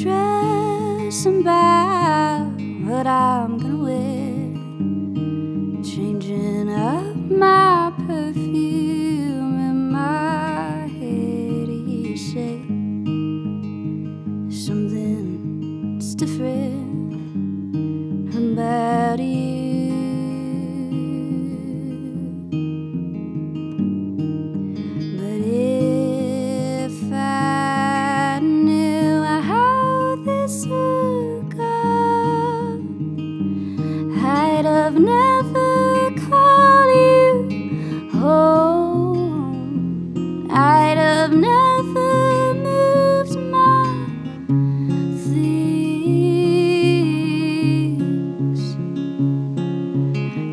stressing about what I'm gonna have never called you home. I'd have never moved my things.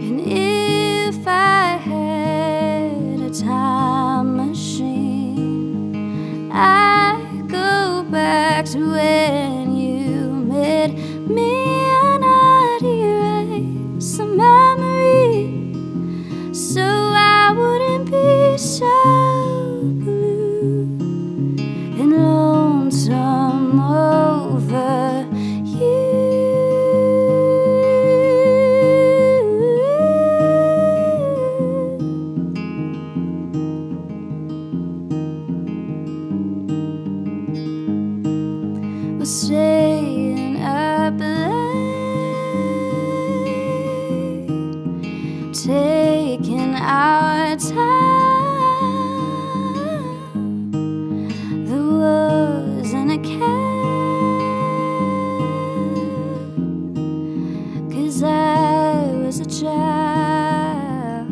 And if I had a time machine, I'd go back to when our time. There wasn't a cab, cause I was a child.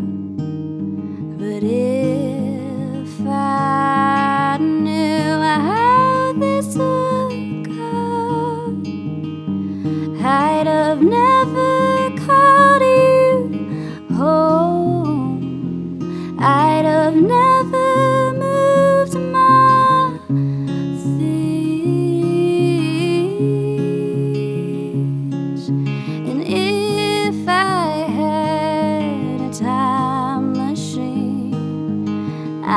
But if I knew how this would go, I'd have never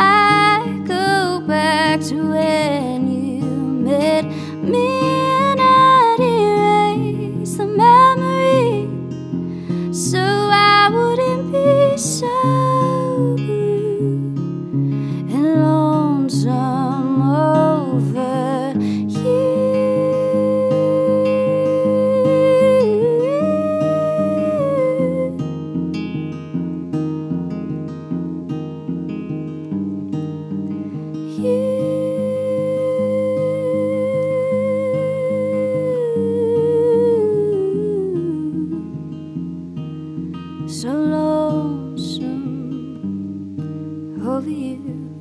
I go back to when you met me. of you.